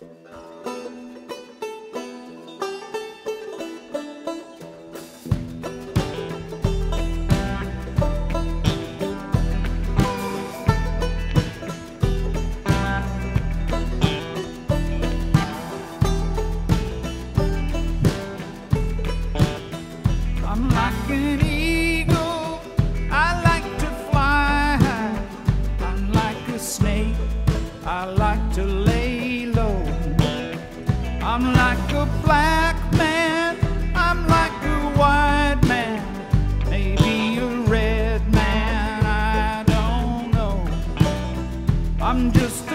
I'm like an I'm like a black man. I'm like a white man. Maybe a red man. I don't know. I'm just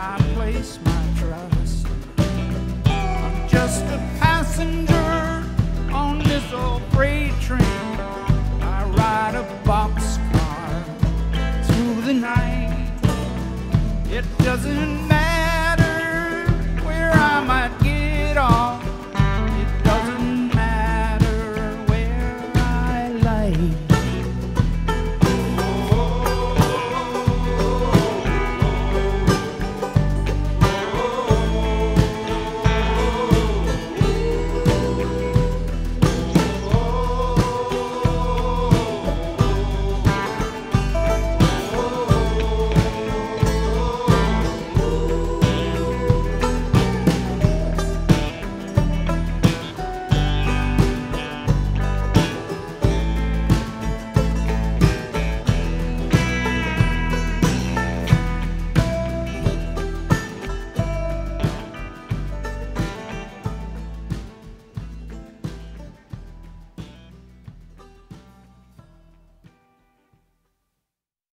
I place my trust. I'm just a passenger on this old freight train. I ride a boxcar